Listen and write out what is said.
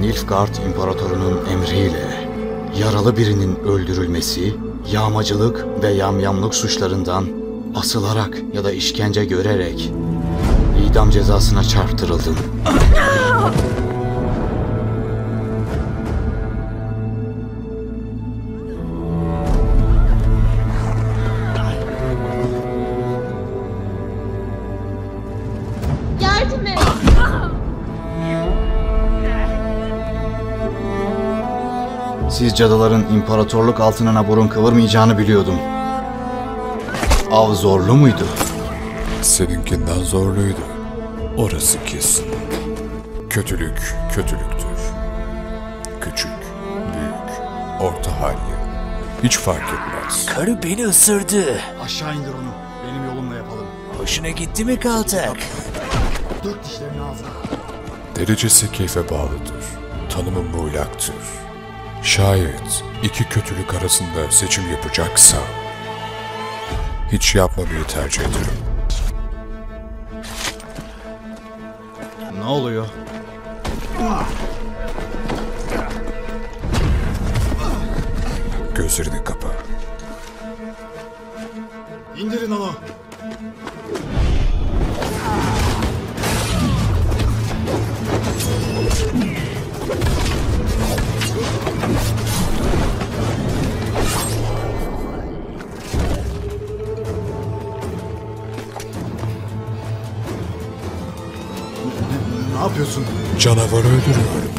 Nilfgaard İmparatorunun emriyle yaralı birinin öldürülmesi, yağmacılık ve yamyamlık suçlarından asılarak ya da işkence görerek idam cezasına çarptırıldın. Yardım et. Siz cadıların imparatorluk altınına burun kıvırmayacağını biliyordum. Av zorlu muydu? Seninkinden zorluydu. Orası kesin. Kötülük kötülüktür. Küçük, büyük, orta halli. Hiç fark etmez. Karı beni ısırdı. Aşağı indir onu. Benim yolumla yapalım. Hoşuna gitti mi kaltak? Dört dişlerini ağzına. Derecesi keyfe bağlıdır. Tanımı muğlaktır. Şayet iki kötülük arasında seçim yapacaksa hiç yapmamayı tercih ederim. Ne oluyor? Gözlerini kapa. İndirin onu. Yapıyorsun? Canavarı öldürüyorum.